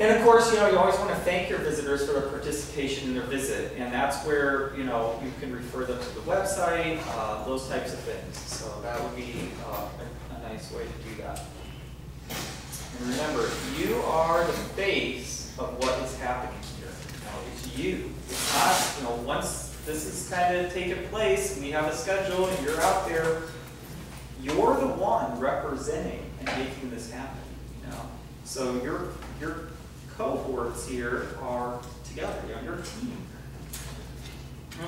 And of course, you know, you always want to thank your visitors for their participation in their visit, and that's where, you know, you can refer them to the website, uh, those types of things. So that would be uh, a, a nice way to do that. And remember, you are the face of what is happening here. You know, it's you. It's not, you know, once this is kind of taken place, we have a schedule, and you're out there, you're the one representing and making this happen. You know, so your your cohorts here are together. Know, your team.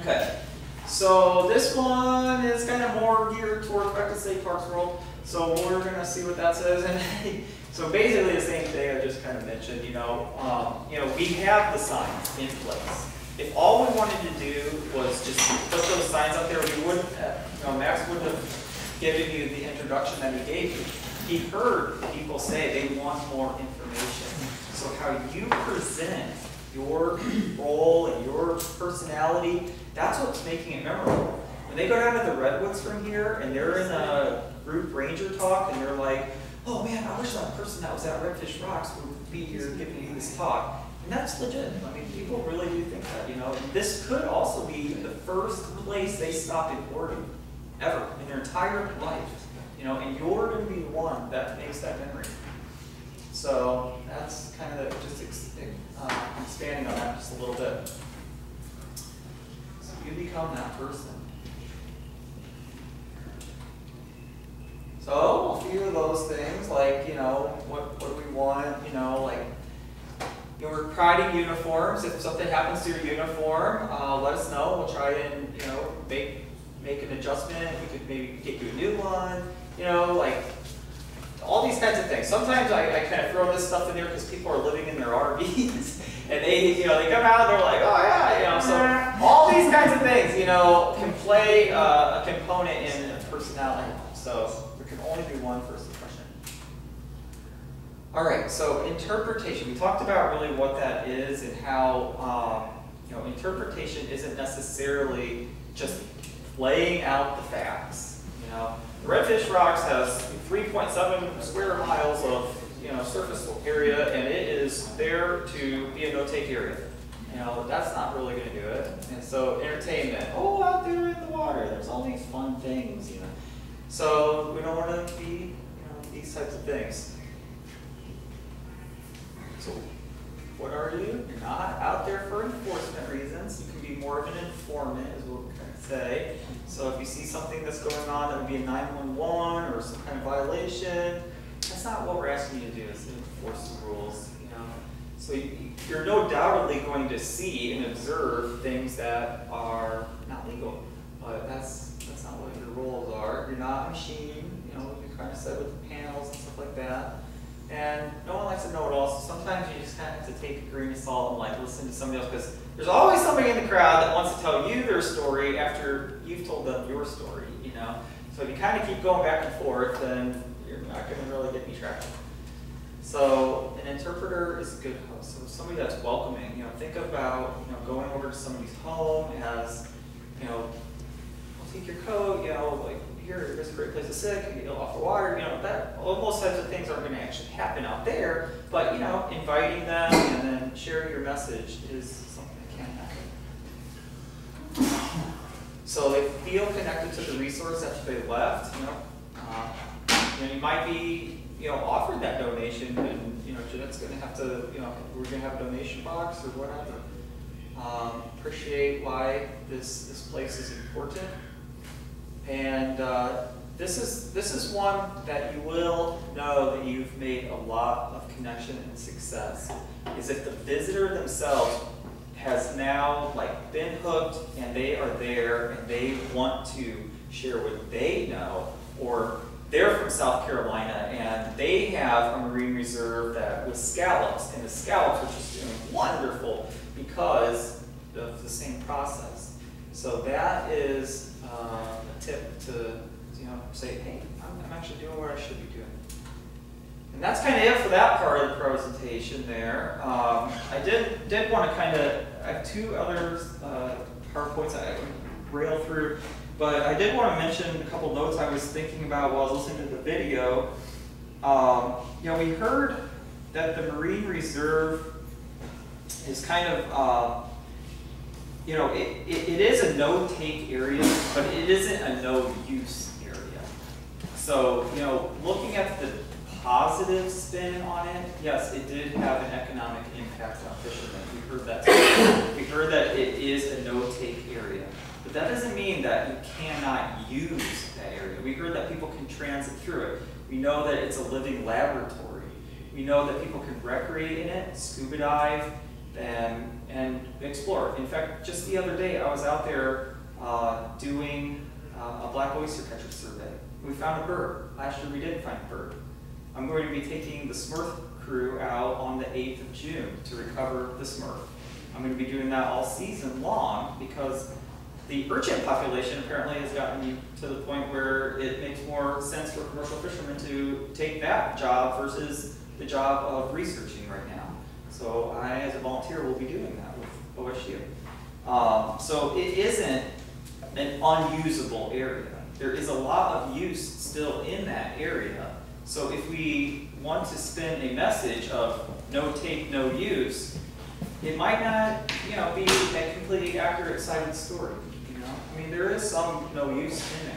Okay. So this one is kind of more geared towards Beckton State Parks World. So we're gonna see what that says. And so basically the same thing I just kind of mentioned. You know, um, you know, we have the signs in place. If all we wanted to do was just put those signs up there, we wouldn't. Have, you know, Max wouldn't have given you the introduction that he gave you. He heard people say they want more information. So how you present your role and your personality, that's what's making it memorable. When they go down to the Redwoods from here and they're in a group ranger talk and they're like, oh man, I wish that person that was at Redfish Rocks would be here giving you this talk. And that's legit. I mean, people really do think that, you know. This could also be the first place they stop in Oregon ever in their entire life. You know, and you're going to be the one that makes that memory. So that's kind of just ex uh, expanding on that just a little bit. So you become that person. So a few of those things, like you know, what what do we want? You know, like your pride in uniforms. If something happens to your uniform, uh, let us know. We'll try and you know make make an adjustment. We could maybe get you a new one. You know, like all these kinds of things. Sometimes I, I kind of throw this stuff in there because people are living in their RVs and they, you know, they come out and they're like, oh yeah, you know, so all these kinds of things, you know, can play uh, a component in a personality. So there can only be one first impression. All right, so interpretation. We talked about really what that is and how, um, you know, interpretation isn't necessarily just laying out the facts, you know. Redfish Rocks has 3.7 square miles of you know surface area, and it is there to be a no-take area. You know that's not really going to do it. And so entertainment. Oh, out there in the water, there's all these fun things. You know, so we don't want to be you know these types of things. So what are you? You're not out there for enforcement reasons. You can be more of an informant, is what say. So if you see something that's going on that would be a 911 or some kind of violation, that's not what we're asking you to do, is enforce the rules, you know. So you're no doubtedly going to see and observe things that are not legal, but that's that's not what your roles are. You're not a machine, you know, you kind of said with the panels and stuff like that. And no one likes to know it all, so sometimes you just kind of have to take a grain of salt and like listen to somebody else because there's always somebody in the crowd that wants to tell you their story after you've told them your story, you know. So if you kind of keep going back and forth, then you're not going to really get any traction. So an interpreter is a good host. So somebody that's welcoming. You know, think about you know going over to somebody's home as you know, I'll take your coat. You know, like here, here's a great place to sit, can get off the water, you know, that, all those types of things aren't going to actually happen out there, but, you know, inviting them and then sharing your message is something that can happen. So they feel connected to the resource that they left, you know, uh, you you might be, you know, offered that donation and, you know, Jeanette's going to have to, you know, we're going to have a donation box or whatever. Um, appreciate why this, this place is important. And uh, this is this is one that you will know that you've made a lot of connection and success. Is if the visitor themselves has now like been hooked and they are there and they want to share what they know or they're from South Carolina and they have a marine reserve that with scallops and the scallops are just doing wonderful because of the same process. So that is a tip to, you know, say, hey, I'm, I'm actually doing what I should be doing. And that's kind of it for that part of the presentation there. Um, I did, did want to kind of, I have two other uh, PowerPoints I can rail through, but I did want to mention a couple notes I was thinking about while I was listening to the video. Um, you know, we heard that the Marine Reserve is kind of, uh, you know, it, it, it is a no-take area, but it isn't a no-use area. So, you know, looking at the positive spin on it, yes, it did have an economic impact on fishermen. We heard that. we heard that it is a no-take area. But that doesn't mean that you cannot use that area. We heard that people can transit through it. We know that it's a living laboratory. We know that people can recreate in it, scuba dive, and, and explore. In fact, just the other day, I was out there uh, doing uh, a black oyster catcher survey. We found a bird. Last year we didn't find a bird. I'm going to be taking the Smurf crew out on the 8th of June to recover the Smurf. I'm going to be doing that all season long because the urchin population apparently has gotten to the point where it makes more sense for commercial fishermen to take that job versus the job of researching right now. So I, as a volunteer, will be doing that with OSU. Um, so it isn't an unusable area. There is a lot of use still in that area. So if we want to spin a message of no take, no use, it might not, you know, be a completely accurate cited story. You know, I mean, there is some no use in it.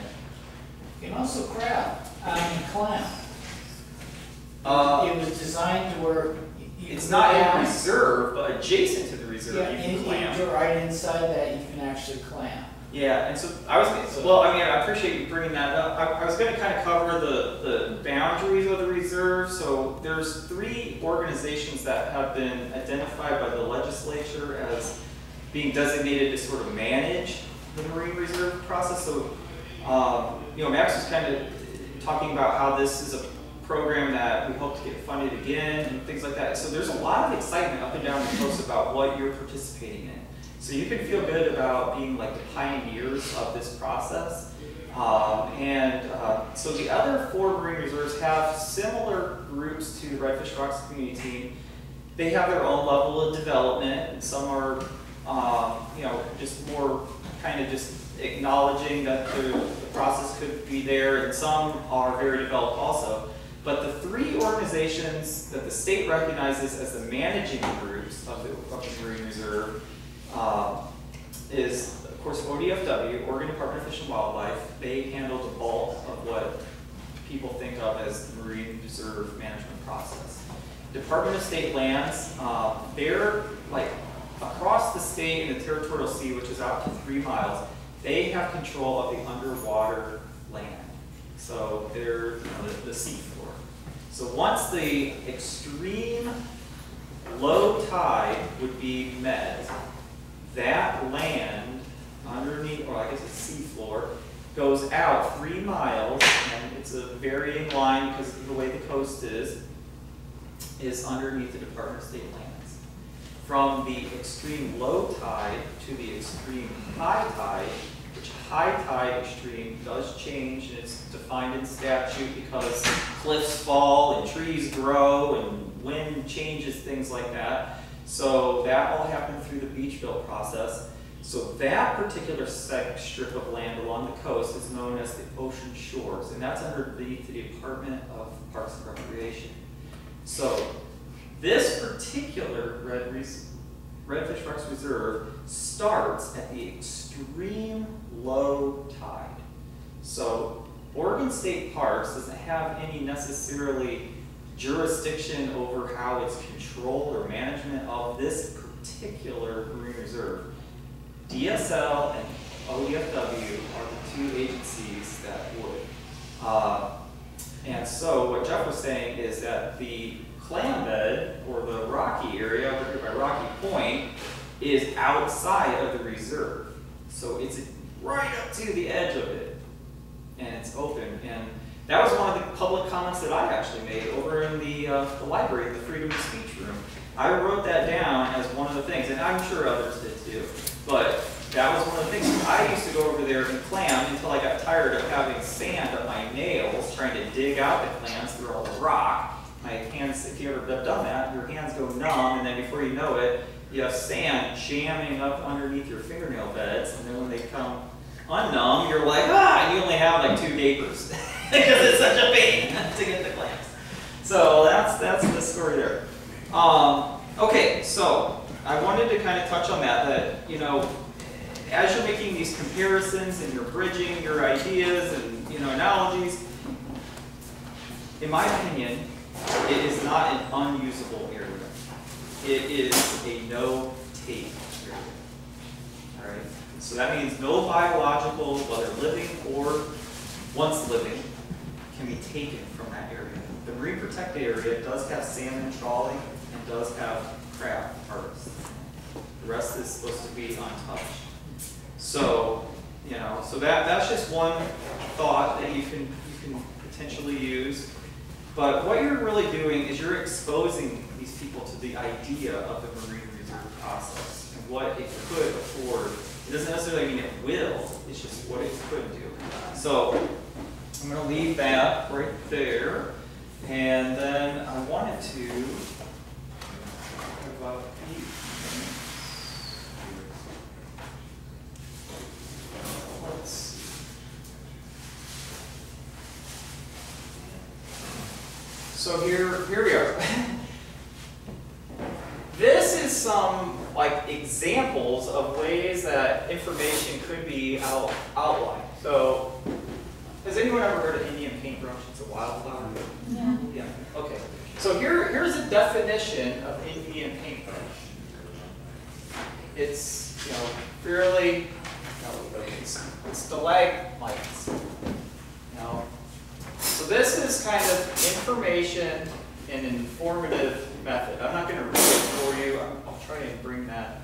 You can also crab, I mean. Uh, It was designed to work. you- you It's not in reserve, but adjacent to the Yeah, reserve, you in- can clam. right inside that, you can actually clam. Yeah, and so I was, well, I mean, I appreciate you bringing that up. I, I was gonna kind of cover the, the boundaries of the reserve. So there's three organizations that have been identified by the legislature as being designated to sort of manage the marine reserve process. So, um, you know, Max was kind of talking about how this is a program that we hope to get funded again and things like that. So there's a lot of excitement up and down the coast about what you're participating in. So you can feel good about being like the pioneers of this process. Um, and uh, so the other four marine reserves have similar groups to the Redfish Rocks community team. They have their own level of development, and some are, um, you know, just more kind of just acknowledging that the, process could be there, and some are very developed also. But the three organizations that the state recognizes as the managing groups of the, of the Marine Reserve um, is, of course, ODFW, Oregon Department of Fish and Wildlife. They handle the bulk of what people think of as the Marine Reserve management process. Department of State Lands, um, they're like across the state in the territorial sea, which is out to three miles, they have control of the underwater land. So they're you know, the, the seafloor. So once the extreme low tide would be met, that land underneath, or I guess it's seafloor, goes out three miles, and it's a varying line because of the way the coast is, is underneath the Department of State lands. From the extreme low tide to the extreme high tide, which high tide extreme does change, and it's defined in statute because cliffs fall and trees grow and wind changes, things like that. So that all happened through the Beach Bill process. So that particular strip of land along the coast is known as the ocean shores, and that's underneath the Department of Parks and Recreation. So this particular red Redfish Rocks Reserve starts at the extreme low tide. So Oregon State Parks doesn't have any necessarily jurisdiction over how it's control or management of this particular marine reserve. DSL and ODFW are the two agencies that would. Uh, and so what Jeff was saying is that the clam bed or the rocky area over here by Rocky Point is outside of the reserve. So it's right up to the edge of it. And it's open. And that was one of the public comments that I actually made over in the, uh, the library, the freedom of speech room. I wrote that down as one of the things, and I'm sure others did too. But that was one of the things. I used to go over there and clam until I got tired of having sand on my nails, trying to dig out the clams through all the rock. My hands, if you ever have done that, your hands go numb, and then before you know it, you have sand jamming up underneath your fingernail beds, and then when they come unnumb, you're like, ah, you only have like two gapers because it's such a pain to get the clams. so that's that's the story there. Um, okay, so I wanted to kind of touch on that. That you know, as you're making these comparisons and you're bridging your ideas and you know analogies, in my opinion, it is not an unusable area. It is a no-take area. All right. So that means no biological, whether living or once living, can be taken from that area. The marine protected area does have salmon trawling and does have crab harvest. The rest is supposed to be untouched. So, you know, so that, that's just one thought that you can, you can potentially use. But what you're really doing is you're exposing these people to the idea of the marine reserve process and what it could afford. It doesn't necessarily mean it will, it's just what it could do. So I'm gonna leave that right there. And then I wanted to talk about a few things. Let's see. So here, here we are. This is some like examples of ways that information could be out, outlined. So, has anyone ever heard of Indian paintbrush? It's a wildflower. Yeah. Yeah. Okay. So here, here's a of Indian paintbrush. It's you know fairly, you know, it's, it's stalagmites. So this is kind of information and informative method. I'm not going to read it for you. I'll try and bring that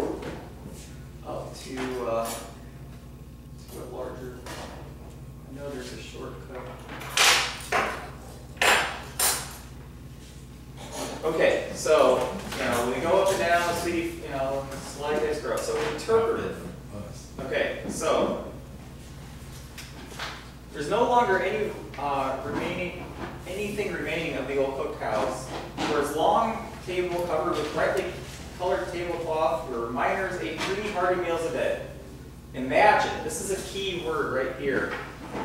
up to, uh, to a larger. I know there's a shortcut. Okay, so, you know, we go up and down, see, you know, slide this growth. So interpretive. Okay, so there's no longer any uh, remaining, anything remaining of the old cookhouse. Where its long table covered with brightly colored tablecloth where miners ate three hearty meals a day. Imagine, this is a key word right here.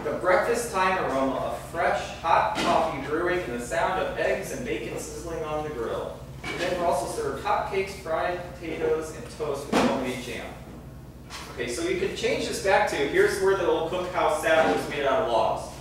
The breakfast time aroma of fresh, hot coffee brewing and the sound of eggs and bacon sizzling on the grill. And then we're also served hot cakes, fried potatoes, and toast with homemade jam. Okay, so you can change this back to, here's where the old cookhouse sat was made out of logs.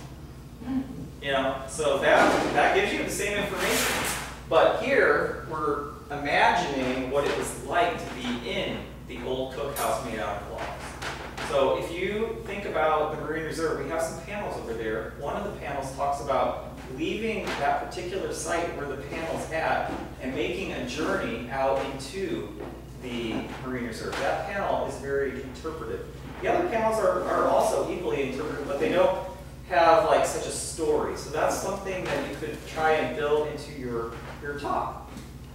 You know, so that, that gives you the same information. But here, we're imagining what it was like to be in the old cookhouse made out of logs. So if you think about the Marine Reserve, we have some panels over there. One of the panels talks about leaving that particular site where the panel's at and making a journey out into the Marine Reserve. That panel is very interpretive. The other panels are, are also equally interpretive, but they don't have like such a story. So that's something that you could try and build into your, your talk.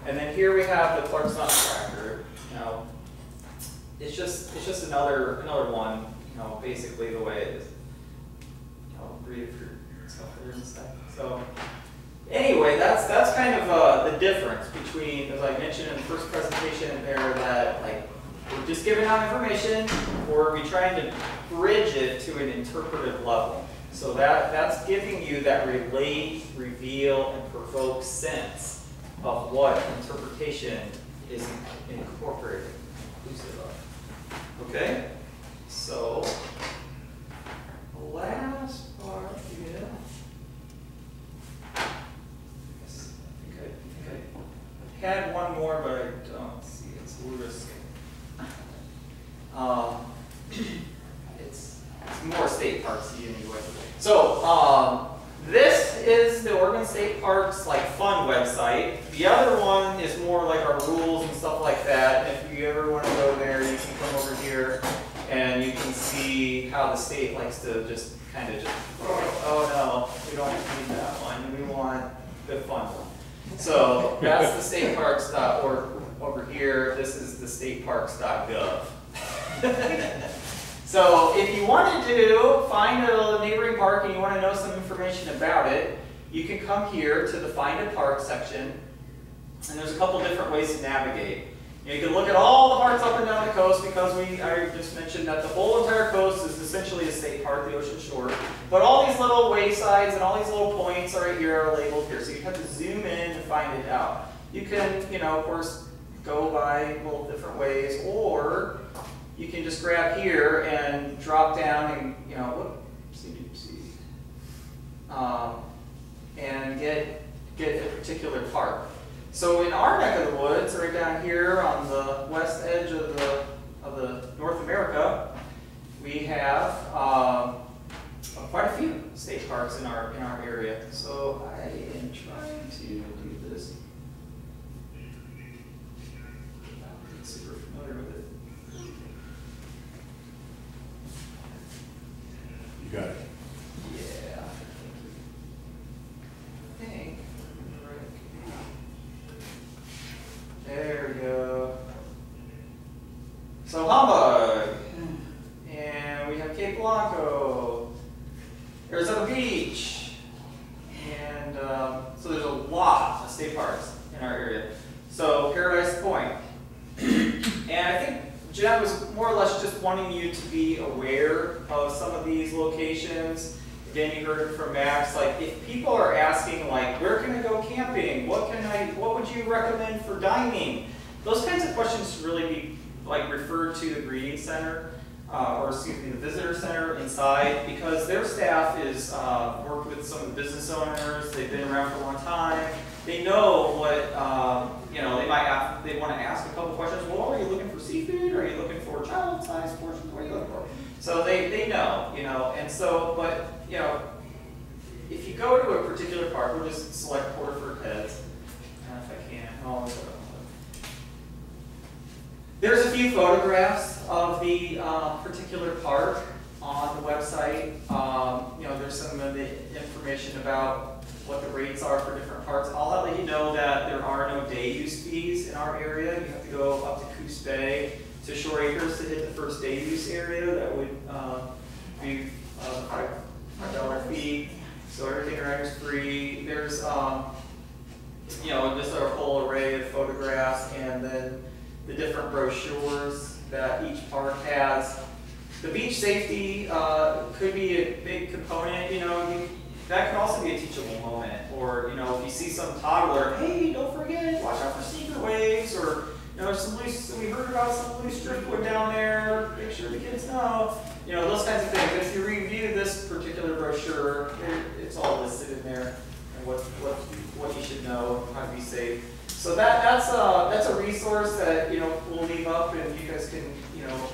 And then here we have the Clark's Nutcracker. You know, it's just it's just another another one. You know, basically the way it is. I'll read it for yourself there in a second. So anyway, that's that's kind of uh, the difference between, as I mentioned in the first presentation, there that like we're just giving out information, or are we trying to bridge it to an interpretive level? So that that's giving you that relate, reveal, and provoke sense of what interpretation is incorporated, inclusive of. Okay, so last part here. Yes, I think I, I think I had one more, but I don't see it, so we'll just. Um, it's, it's more state parks anyway. So, um, this is the Oregon State Parks like fun website. The other one is more like our rules and stuff like that. If you ever want to go there, you can come over here and you can see how the state likes to just kind of just, oh no, we don't need that one. We want the fun one. So that's the stateparks.org over here. This is the stateparks.gov. So if you wanted to do find a neighboring park and you want to know some information about it, you can come here to the Find a Park section. And there's a couple different ways to navigate. You can look at all the parts up and down the coast because we, I just mentioned that the whole entire coast is essentially a state park, the ocean shore. But all these little waysides and all these little points right here are labeled here, so you have to zoom in to find it out. You can, you know, of course, go by little different ways, or you can just grab here and drop down and, you know, oopsie, doopsie, um, and get, get a particular park. So in our neck of the woods, right down here on the west edge of the, of the North America, we have um, quite a few state parks in our, in our area. So I am trying to do this. I'm not super familiar with it. You got it. Yeah. I think. There we go. So Humbug. And we have Cape Blanco. Arizona Beach. And um, so there's a lot of state parks in our area. So Paradise Point. And I think Jeff was more or less just wanting you to be aware of some of these locations. Again, you heard it from Max, like if people are asking like, where can I go camping? What can I, what you recommend for dining? Those kinds of questions really be like referred to the greeting center, uh, or excuse me, the visitor center inside, because their staff is, uh, worked with some of the business owners, they've been around for a long time. They know what, um, you know, they might ask, they wanna ask a couple questions, well, are you looking for seafood? Are you looking for child size portions? What are you looking for? So they, they know, you know, and so, but, you know, if you go to a particular park, we'll just select Port Orford Heads, go. There's a few photographs of the uh, particular park on the website. Um, you know, there's some of the information about what the rates are for different parks. I'll let you know that there are no day use fees in our area. You have to go up to Coos Bay to Shore Acres to hit the first day use area. That would uh, be uh, five dollar fee. So everything around is free. There's um, you know just our whole array of photographs and then the different brochures that each park has. The beach safety uh, could be a big component, you know, you, that could also be a teachable moment. Or, you know, if you see some toddler, hey, don't forget, watch out for secret waves, or, you know, some loose, we heard about some loose driftwood down there, make sure the kids know. You know, those kinds of things. If you review this particular brochure, it, it's all listed in there, and what, what, what you should know, and how to be safe. So that, that's a, that's a resource that, you know, we'll leave up and you guys can, you know,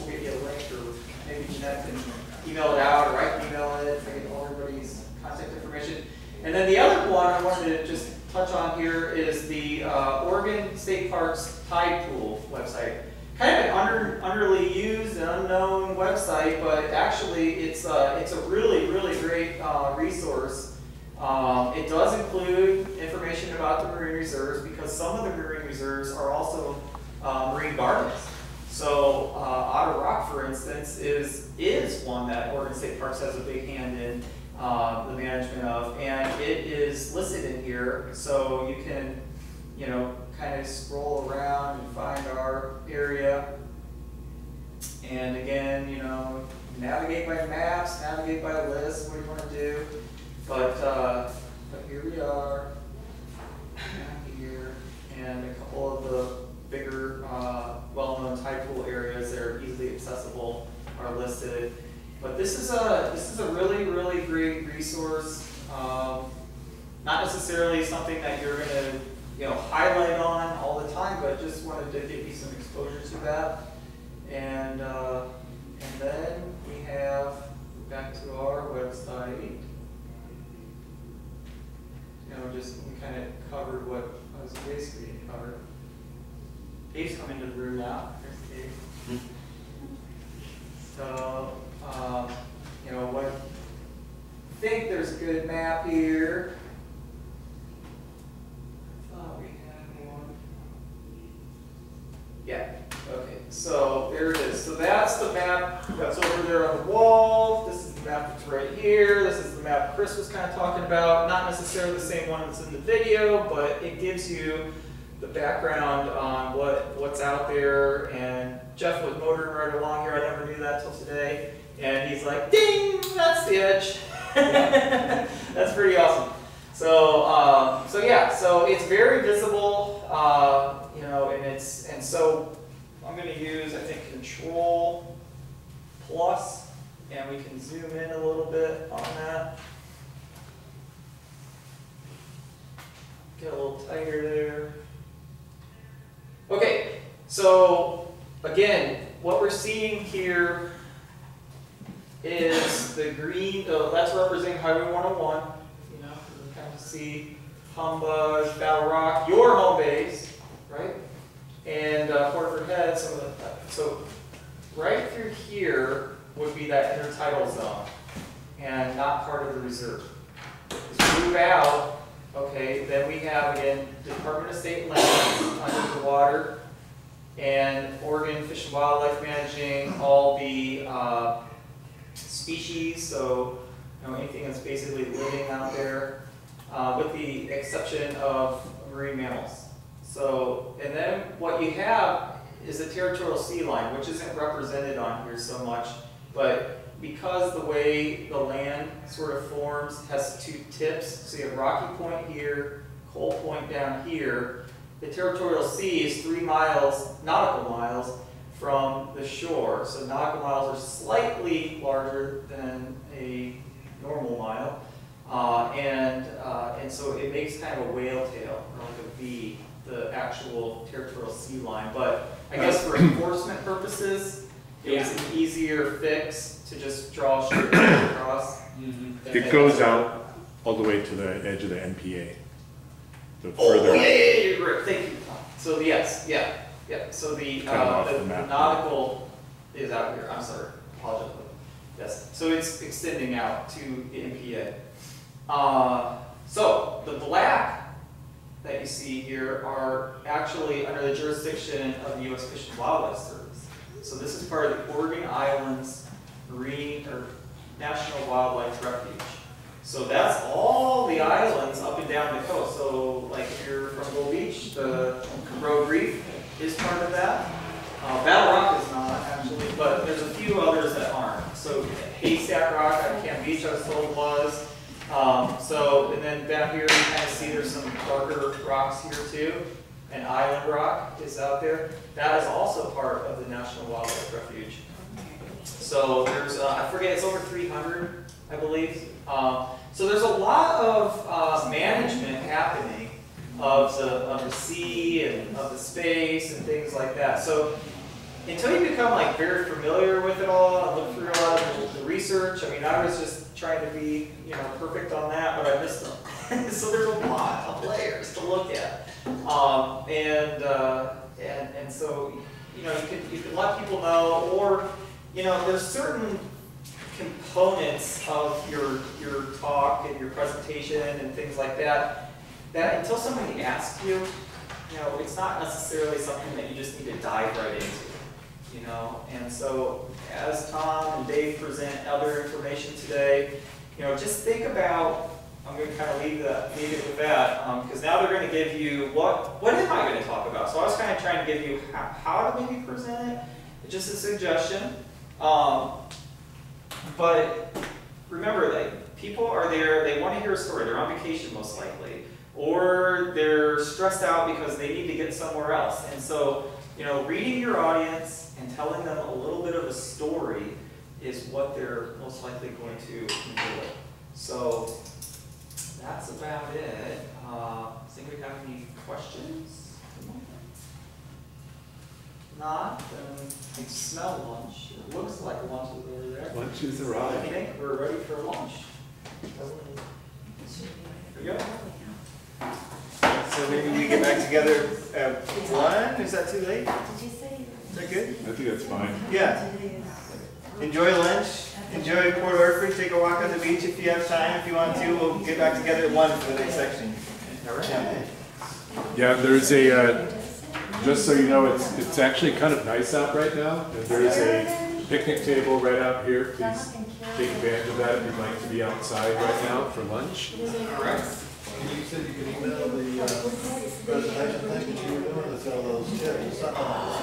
we'll get you a link or maybe Jeanette can email it out or I can email it, I get all everybody's contact information. And then the other one I wanted to just touch on here is the uh, Oregon State Parks Tide Pool website. Kind of an under, underly used and unknown website, but actually it's, uh, it's a really, really great uh, resource. Um, it does include information about the marine reserves because some of the marine reserves are also uh, marine gardens. So uh, Otter Rock, for instance, is is one that Oregon State Parks has a big hand in uh, the management of, and it is listed in here. So you can, you know, kind of scroll around and find our area. And again, you know, navigate by maps, navigate by lists, what do you want to do? But, uh, but here we are, here, and a couple of the bigger, uh, well-known tide pool areas that are easily accessible are listed. But this is a, this is a really, really great resource. Um, not necessarily something that you're gonna, you know, highlight on all the time, but just wanted to give you some exposure to that. And, uh, and then we have, back to our website. You know, just, kind of covered what was basically covered. Dave's come into the room now, there's Dave. So, um, you know, what, I think there's a good map here. Thought we had one. Yeah, okay, so there it is. So that's the map that's over there on the wall. This is the map that's right here. This is the map Chris was kind of talking about. Not necessarily the same one that's in the video, but it gives you the background on what, what's out there, and Jeff was motoring right along here, I never knew that till today, and he's like, ding, that's the edge. That's pretty awesome. So, um, so yeah, so it's very visible, uh, you know, and it's, and so I'm gonna use, I think, Control Plus, and we can zoom in a little bit on that. Get a little tighter there. Okay, so again, what we're seeing here is the green, uh, that's representing Highway 101. You know, you can kind of see Humbug, Battle Rock, your home base, right? And uh, Port Orford Head, some of the, so right through here would be that intertidal zone and not part of the reserve. We move out, okay, then we have again Department of State lands under the water and Oregon Fish and Wildlife managing all the uh, species, so you know, anything that's basically living out there, uh, with the exception of marine mammals. So, and then what you have is the territorial sea line, which isn't represented on here so much, but because the way the land sort of forms has two tips, so you have Rocky Point here, Coal Point down here, the territorial sea is three miles, nautical miles, from the shore. So nautical miles are slightly larger than a normal mile. Uh, and, uh, and so it makes kind of a whale tail, or like a V, the actual territorial sea line. But I guess for enforcement purposes, it was an easier fix to just draw a straight line across. than It goes out all the way to the edge of the MPA. The Oh, yeah, further, yeah, yeah, you're right, thank you. So yes, yeah, yeah, so the, Kind of uh, the the map. nautical is out here, I'm sorry, apologize. Yes, so it's extending out to the MPA. Uh, so the black that you see here are actually under the jurisdiction of the U.S. Fish and Wildlife Service. So this is part of the Oregon Islands Marine or National Wildlife Refuge. So that's all the islands up and down the coast. So like if you're from Gold Beach, the Rogue Reef is part of that. Uh, Battle Rock is not actually, but there's a few others that aren't. So Haystack Rock at Cannon Beach, I was told was. Um, so, and then down here, you kind of see there's some darker rocks here too. And Island Rock is out there. That is also part of the National Wildlife Refuge. So there's, uh, I forget, it's over 300, I believe. Um, so there's a lot of uh, management happening of the, of the sea and of the space and things like that. So until you become like very familiar with it all and look through a lot of the, research, I mean, I was just trying to be, you know, perfect on that, but I missed them. so there's a lot of layers to look at. Um, and, uh, and, and so, you know, you can, you can let people know, or, you know, there's certain components of your, your talk and your presentation and things like that, that until somebody asks you, you know, it's not necessarily something that you just need to dive right into, you know? And so as Tom and Dave present other information today, you know, just think about, I'm gonna kind of leave that, leave it with that, um, because now they're gonna give you, what, what am I gonna talk about? So I was kind of trying to give you how, how to maybe present it, just a suggestion. Um, but remember, like, people are there, they want to hear a story, they're on vacation most likely, or they're stressed out because they need to get somewhere else. And so, you know, reading your audience and telling them a little bit of a story is what they're most likely going to enjoy. So that's about it. Uh, does anybody have any questions? Not, then I smell lunch. It looks like lunch is over there. lunch is arrived. I think we're ready for lunch. Here you go. So maybe we get back together at one, is that too late? Did you say? Is that good? I think that's fine. Yeah, enjoy lunch, enjoy Port Orford, take a walk on the beach if you have time, if you want to, we'll get back together at one for the next section. All right. Yeah. Yeah, there's a, uh, just so you know, it's, it's actually kind of nice out right now. And there's a picnic table right out here. Please take advantage of that if you'd like to be outside right now for lunch. All right. You said you could email the, uh, presentation thing that you were doing, that's all those, yeah, something like